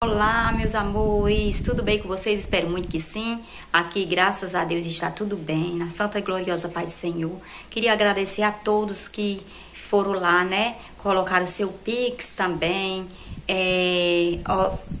Olá, meus amores, tudo bem com vocês? Espero muito que sim. Aqui, graças a Deus, está tudo bem. Na Santa e Gloriosa Paz do Senhor. Queria agradecer a todos que foram lá, né? Colocaram seu Pix também, é,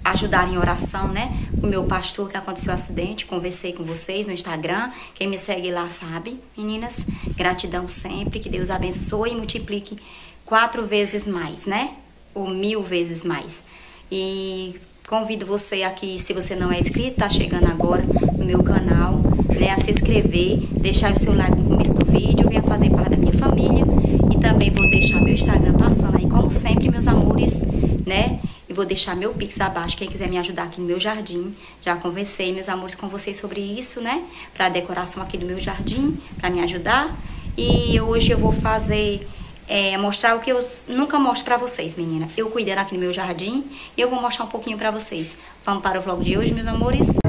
ajudaram em oração, né? O meu pastor que aconteceu o acidente, conversei com vocês no Instagram. Quem me segue lá sabe, meninas. Gratidão sempre. Que Deus abençoe e multiplique quatro vezes mais, né? Ou mil vezes mais. E Convido você aqui, se você não é inscrito, tá chegando agora no meu canal, né, a se inscrever, deixar o seu like no começo do vídeo, venha fazer parte da minha família e também vou deixar meu Instagram passando aí, como sempre, meus amores, né? E vou deixar meu Pix abaixo, quem quiser me ajudar aqui no meu jardim. Já conversei, meus amores, com vocês sobre isso, né? Pra decoração aqui do meu jardim, pra me ajudar. E hoje eu vou fazer é, mostrar o que eu nunca mostro pra vocês, menina. Eu cuidando aqui no meu jardim e eu vou mostrar um pouquinho pra vocês. Vamos para o vlog de hoje, meus amores?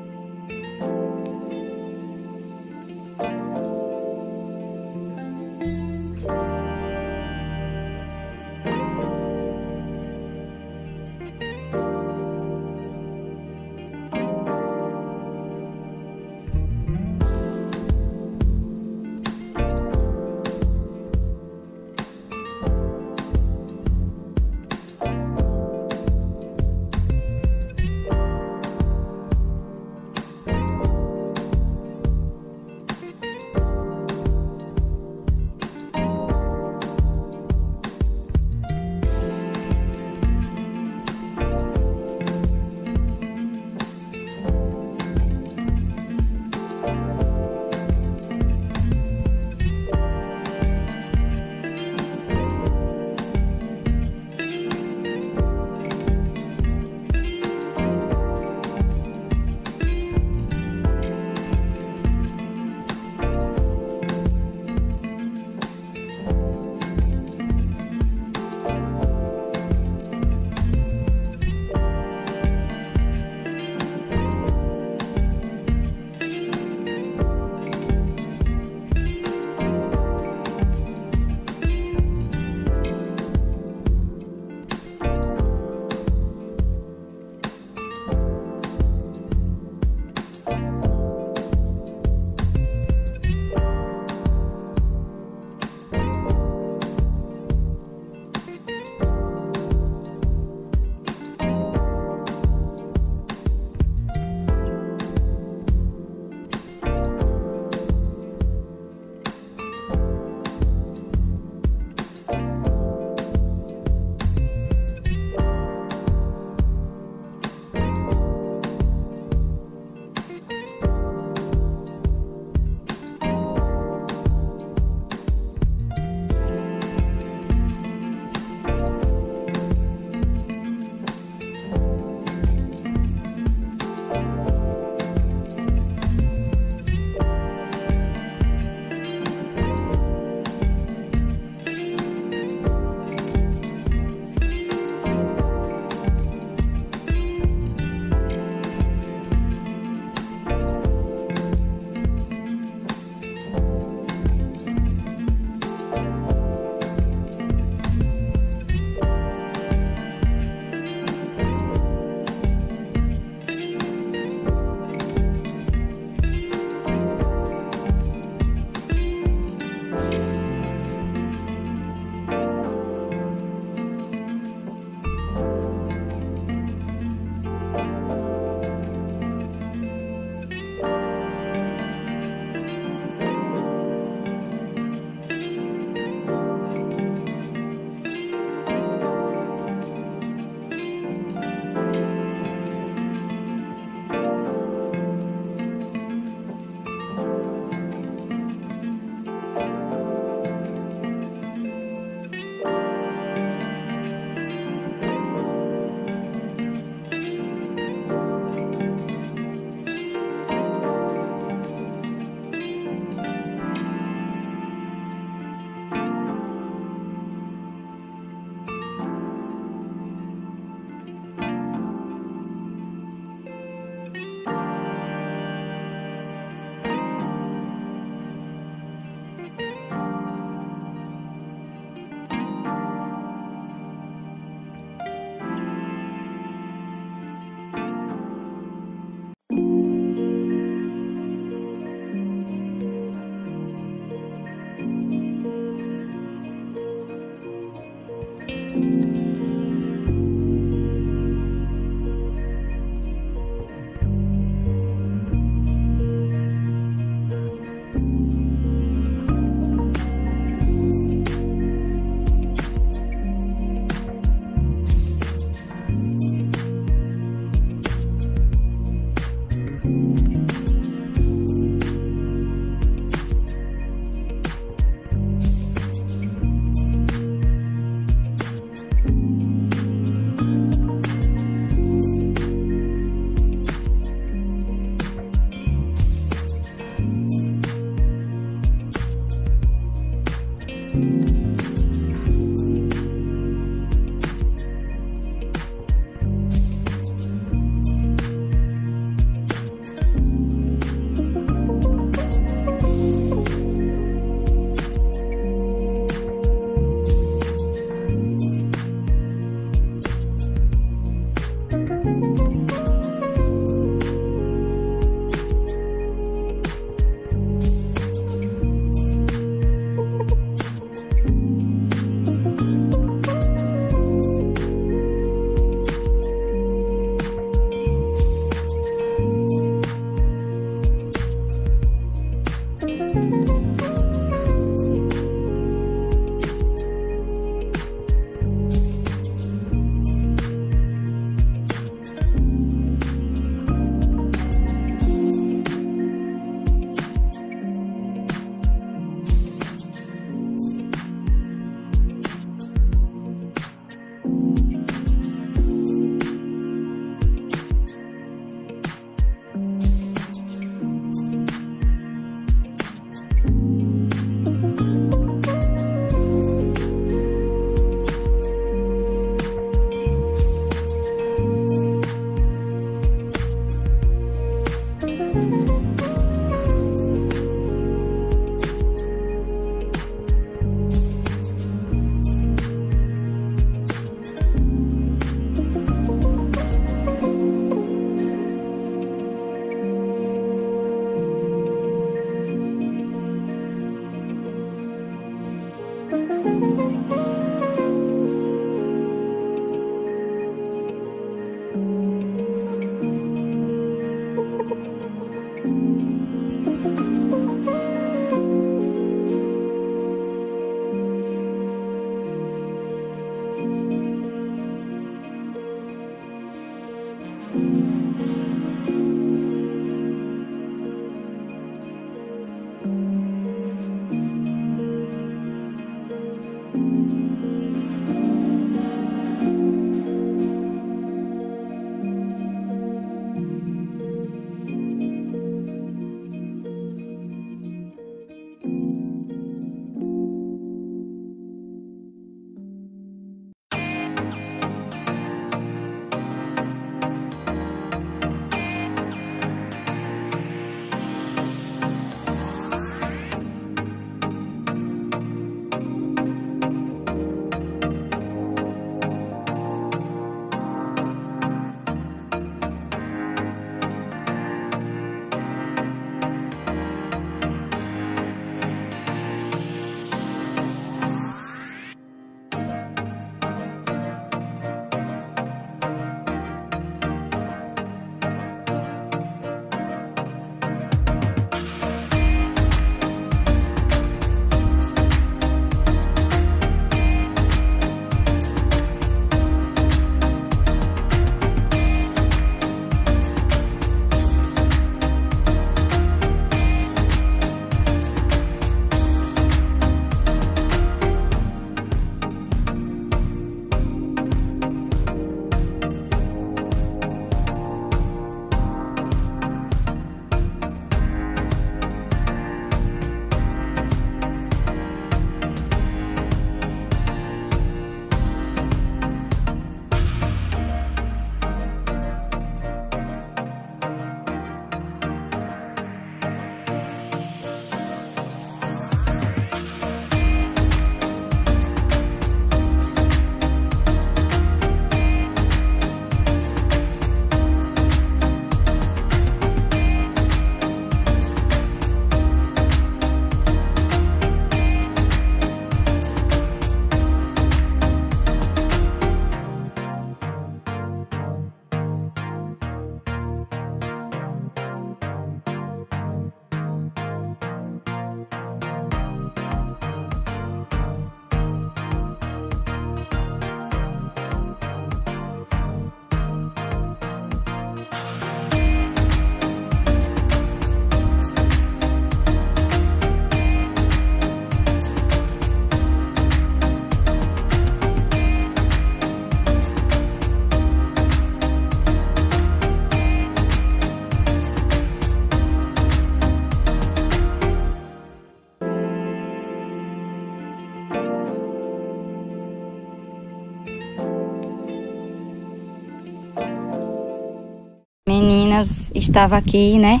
Estava aqui, né?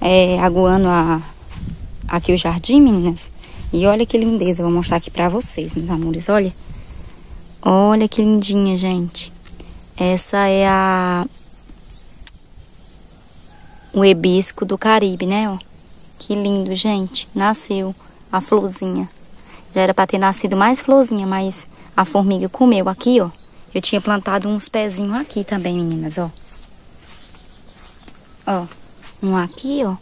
É, aguando a, aqui o jardim, meninas. E olha que lindeza, vou mostrar aqui pra vocês, meus amores, olha. Olha que lindinha, gente. Essa é a... O hebisco do Caribe, né, ó. Que lindo, gente. Nasceu a florzinha. Já era pra ter nascido mais florzinha, mas a formiga comeu aqui, ó. Eu tinha plantado uns pezinhos aqui também, meninas, ó. Ó, um aqui, ó.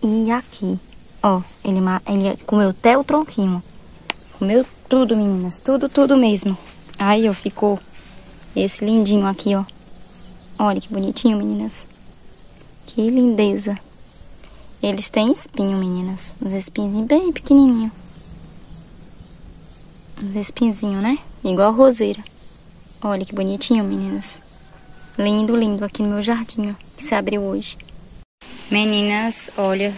E aqui, ó. Ele, ele comeu até o tronquinho. Comeu tudo, meninas. Tudo, tudo mesmo. Aí, ó, ficou esse lindinho aqui, ó. Olha que bonitinho, meninas. Que lindeza. Eles têm espinho, meninas. Uns espinhos bem pequenininho. Uns espinzinhos, né? Igual roseira. Olha que bonitinho, meninas. Lindo, lindo aqui no meu jardim, ó que se abriu hoje. Meninas, olha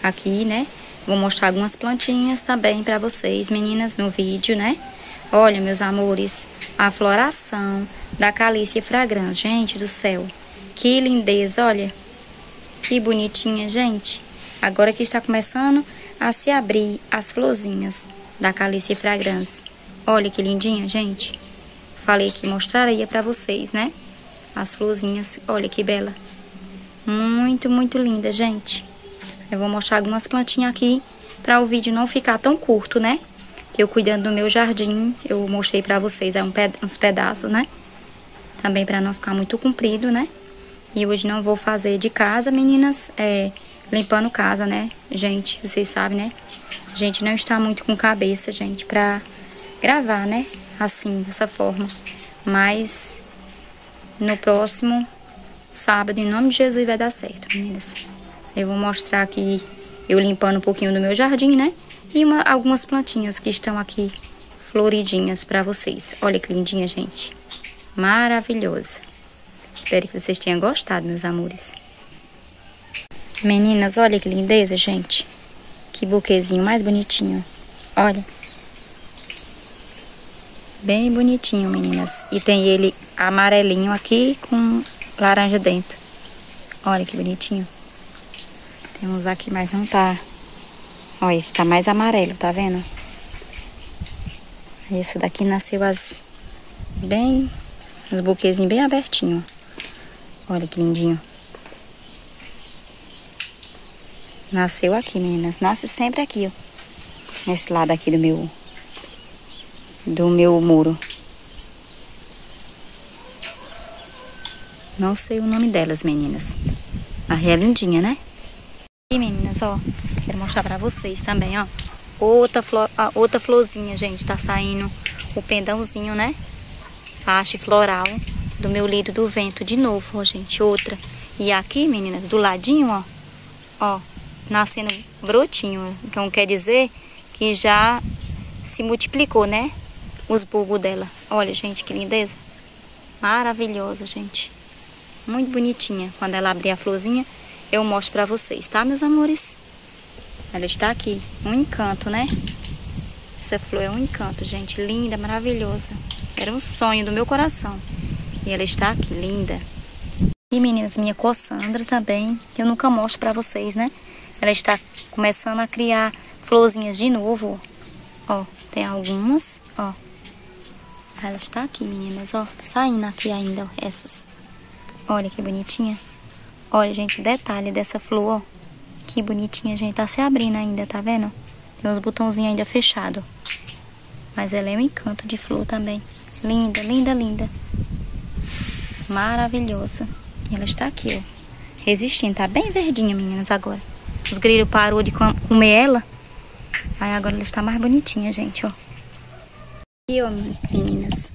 aqui, né? Vou mostrar algumas plantinhas também para vocês, meninas, no vídeo, né? Olha, meus amores, a floração da Calícia fragrância. Gente do céu, que lindeza, olha. Que bonitinha, gente. Agora que está começando a se abrir as florzinhas da Calícia fragrância. Olha que lindinha, gente. Falei que mostraria para vocês, né? As florzinhas, olha que bela. Muito, muito linda, gente. Eu vou mostrar algumas plantinhas aqui para o vídeo não ficar tão curto, né? Eu cuidando do meu jardim, eu mostrei para vocês é um ped uns pedaços, né? Também para não ficar muito comprido, né? E hoje não vou fazer de casa, meninas, é, limpando casa, né? Gente, vocês sabem, né? A gente não está muito com cabeça, gente, pra gravar, né? Assim, dessa forma. Mas no próximo sábado, em nome de Jesus, vai dar certo, meninas. Eu vou mostrar aqui eu limpando um pouquinho do meu jardim, né? E uma, algumas plantinhas que estão aqui floridinhas para vocês. Olha que lindinha, gente. Maravilhosa. Espero que vocês tenham gostado, meus amores. Meninas, olha que lindeza, gente. Que buquezinho mais bonitinho. Olha. Bem bonitinho, meninas. E tem ele amarelinho aqui com laranja dentro. Olha que bonitinho. Temos aqui, mas não tá. Olha, esse tá mais amarelo, tá vendo? Esse daqui nasceu as bem, os buquezinhos bem abertinho. Olha que lindinho. Nasceu aqui, meninas. Nasce sempre aqui, ó. Nesse lado aqui do meu do meu muro. Não sei o nome delas, meninas. A é lindinha, né? E meninas, ó, quero mostrar pra vocês também, ó. Outra, flor, outra florzinha, gente, tá saindo o pendãozinho, né? A haste floral do meu lido do vento de novo, ó, gente, outra. E aqui, meninas, do ladinho, ó, ó, nascendo brotinho. Então quer dizer que já se multiplicou, né? Os bulbos dela. Olha, gente, que lindeza. Maravilhosa, gente. Muito bonitinha. Quando ela abrir a florzinha, eu mostro pra vocês, tá, meus amores? Ela está aqui. Um encanto, né? Essa flor é um encanto, gente. Linda, maravilhosa. Era um sonho do meu coração. E ela está aqui, linda. E meninas, minha coçandra também, que eu nunca mostro pra vocês, né? Ela está começando a criar florzinhas de novo. Ó, tem algumas, ó. Ela está aqui, meninas, ó. Tá saindo aqui ainda, ó, essas. Olha que bonitinha. Olha, gente, detalhe dessa flor, ó. Que bonitinha, gente. Tá se abrindo ainda, tá vendo? Tem uns botãozinhos ainda fechados. Mas ela é um encanto de flor também. Linda, linda, linda. Maravilhosa. Ela está aqui, ó. Resistindo. Tá bem verdinha, meninas, agora. Os grilhos parou de comer ela. Aí agora ela está mais bonitinha, gente, ó. E ó, meninas.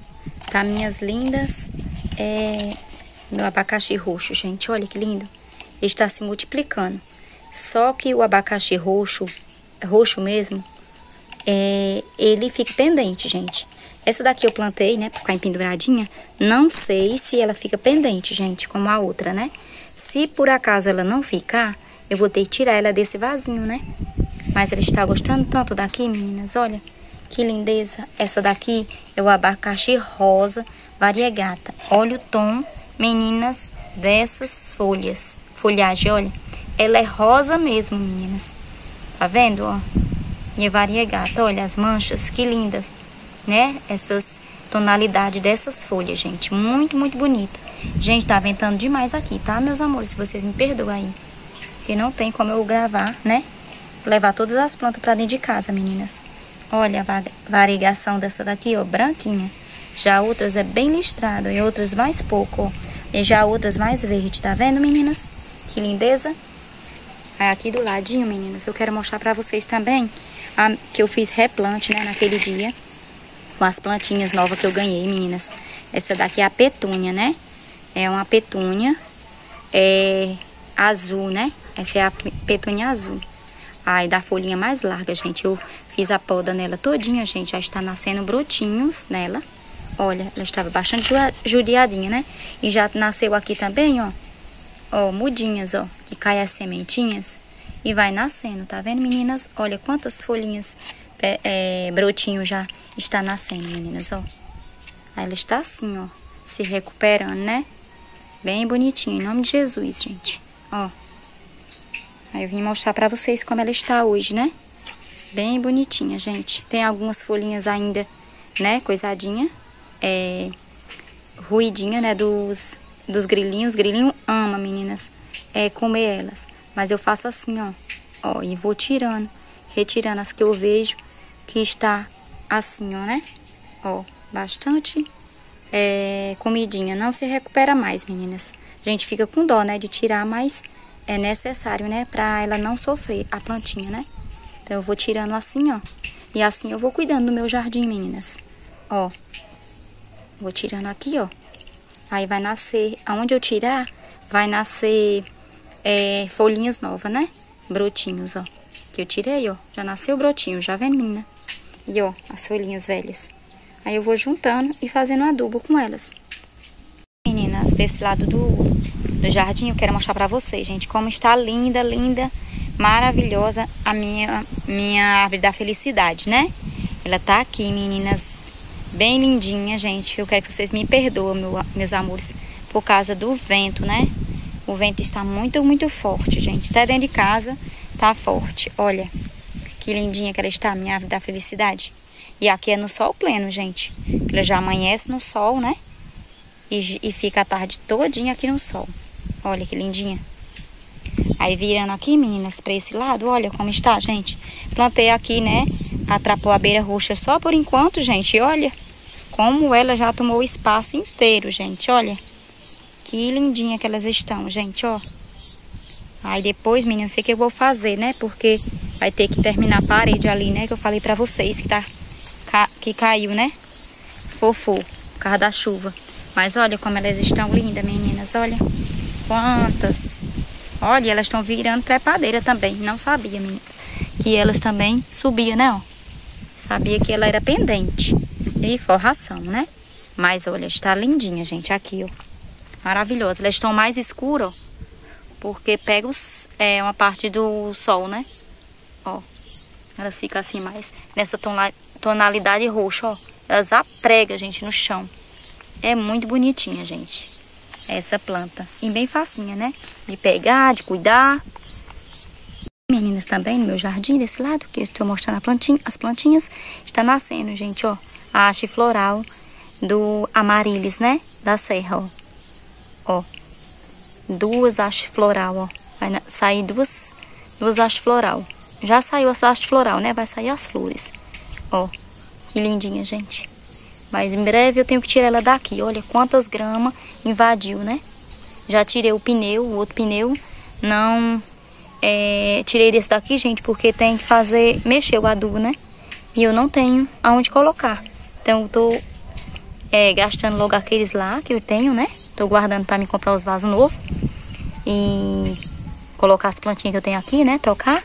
Tá minhas lindas. É... Meu abacaxi roxo, gente. Olha que lindo. Ele está se multiplicando. Só que o abacaxi roxo, roxo mesmo, é, ele fica pendente, gente. Essa daqui eu plantei, né, pra ficar empenduradinha. Não sei se ela fica pendente, gente, como a outra, né? Se por acaso ela não ficar, eu vou ter que tirar ela desse vasinho, né? Mas ela está gostando tanto daqui, meninas, olha. Que lindeza. Essa daqui é o abacaxi rosa variegata. Olha o tom, meninas, dessas folhas. Folhagem, olha. Ela é rosa mesmo, meninas. Tá vendo, ó? E é variegata. Olha as manchas, que lindas, né? Essas tonalidades dessas folhas, gente. Muito, muito bonita. Gente, tá ventando demais aqui, tá, meus amores? Se vocês me perdoem aí. Porque não tem como eu gravar, né? Levar todas as plantas pra dentro de casa, meninas. Olha a variegação dessa daqui, ó, branquinha. Já outras é bem listrado e outras mais pouco, ó. E já outras mais verde, tá vendo, meninas? Que lindeza. Aí aqui do ladinho, meninas, eu quero mostrar pra vocês também a, que eu fiz replante, né, naquele dia. Com as plantinhas novas que eu ganhei, meninas. Essa daqui é a petúnia, né? É uma petúnia é, azul, né? Essa é a petúnia azul. Aí da folhinha mais larga, gente, eu fiz a poda nela todinha, gente. Já está nascendo brotinhos nela. Olha, ela estava bastante judiadinha, né? E já nasceu aqui também, ó. Ó, mudinhas, ó. Que cai as sementinhas e vai nascendo, tá vendo, meninas? Olha quantas folhinhas, é, é, brotinho já está nascendo, meninas, ó. Aí ela está assim, ó, se recuperando, né? Bem bonitinho, em nome de Jesus, gente. Ó. Aí eu vim mostrar pra vocês como ela está hoje, né? Bem bonitinha, gente. Tem algumas folhinhas ainda, né, coisadinha. É, ruidinha, né, dos, dos grilinhos. Grilinho ama, meninas, é comer elas. Mas eu faço assim, ó. Ó, e vou tirando, retirando as que eu vejo que está assim, ó, né? Ó, bastante é, comidinha. Não se recupera mais, meninas. A gente fica com dó, né, de tirar, mas é necessário, né, pra ela não sofrer, a plantinha, né? Então, eu vou tirando assim, ó. E assim eu vou cuidando do meu jardim, meninas. Ó. Vou tirando aqui, ó. Aí vai nascer, aonde eu tirar, vai nascer é, folhinhas novas, né? Brotinhos, ó. Que eu tirei, ó. Já nasceu brotinho, já vem, menina? E, ó, as folhinhas velhas. Aí eu vou juntando e fazendo adubo com elas. Meninas, desse lado do, do jardim, eu quero mostrar pra vocês, gente, como está linda, linda, maravilhosa a minha, minha árvore da felicidade, né? Ela tá aqui, meninas, bem lindinha, gente. Eu quero que vocês me perdoem, meu, meus amores, por causa do vento, né? O vento está muito, muito forte, gente. Até dentro de casa tá forte. Olha, que lindinha que ela está, minha árvore da felicidade. E aqui é no sol pleno, gente. Ela já amanhece no sol, né? E, e fica a tarde todinha aqui no sol. Olha que lindinha. Aí virando aqui, meninas, para esse lado, olha como está, gente. Plantei aqui, né, a trapoabeira roxa só por enquanto, gente. Olha como ela já tomou o espaço inteiro, gente. Olha que lindinha que elas estão, gente, ó. Aí depois, meninas, sei que eu vou fazer, né? Porque vai ter que terminar a parede ali, né? Que eu falei pra vocês que tá... Que caiu, né? Fofo, por causa da chuva. Mas olha como elas estão lindas, meninas, olha. Quantas. Olha, elas estão virando trepadeira também. Não sabia, menina. Que elas também subiam, né, ó. Sabia que ela era pendente. E forração, né? Mas olha, está lindinha, gente, aqui, ó. Maravilhosa. Elas estão mais escuras, ó. Porque pega os, é, uma parte do sol, né? Ó. Elas ficam assim mais nessa tonalidade roxa, ó. Elas apregam, gente, no chão. É muito bonitinha, gente. Essa planta. E bem facinha, né? De pegar, de cuidar. Meninas também no meu jardim desse lado, que eu estou mostrando plantinha, as plantinhas. Está nascendo, gente, ó. A haste floral do Amarilis, né? Da serra, ó. Ó. Duas hastes floral, ó. Vai sair duas, duas hastes floral. Já saiu essa haste floral, né? Vai sair as flores. Ó. Que lindinha, gente. Mas em breve eu tenho que tirar ela daqui. Olha quantas gramas invadiu, né? Já tirei o pneu, o outro pneu. Não é, tirei desse daqui, gente, porque tem que fazer, mexer o adubo, né? E eu não tenho aonde colocar. Então eu tô é, gastando logo aqueles lá que eu tenho, né? Tô guardando pra me comprar os vasos novos. E colocar as plantinhas que eu tenho aqui, né? Trocar.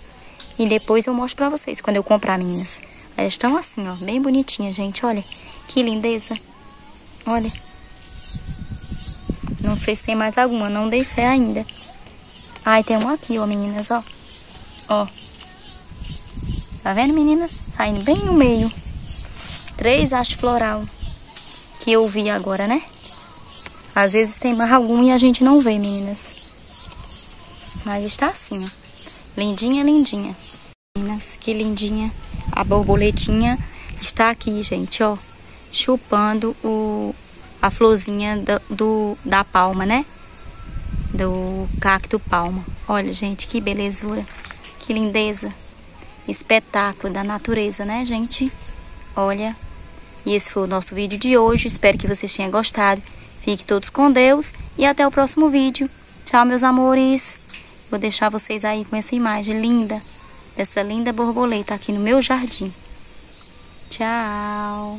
E depois eu mostro pra vocês quando eu comprar, meninas. Elas estão assim, ó, bem bonitinhas, gente, olha. Que lindeza. Olha. Não sei se tem mais alguma, não dei fé ainda. Ai, tem uma aqui, ó, meninas, ó. Ó. Tá vendo, meninas? Saindo bem no meio. Três haste floral. Que eu vi agora, né? Às vezes tem mais algum e a gente não vê, meninas. Mas está assim, ó. Lindinha, lindinha. Meninas, que lindinha. A borboletinha está aqui, gente, ó chupando o, a florzinha do, do, da palma, né? Do cacto palma. Olha, gente, que belezura, que lindeza. Espetáculo da natureza, né, gente? Olha. E esse foi o nosso vídeo de hoje. Espero que vocês tenham gostado. Fiquem todos com Deus e até o próximo vídeo. Tchau, meus amores. Vou deixar vocês aí com essa imagem linda dessa linda borboleta aqui no meu jardim. Tchau.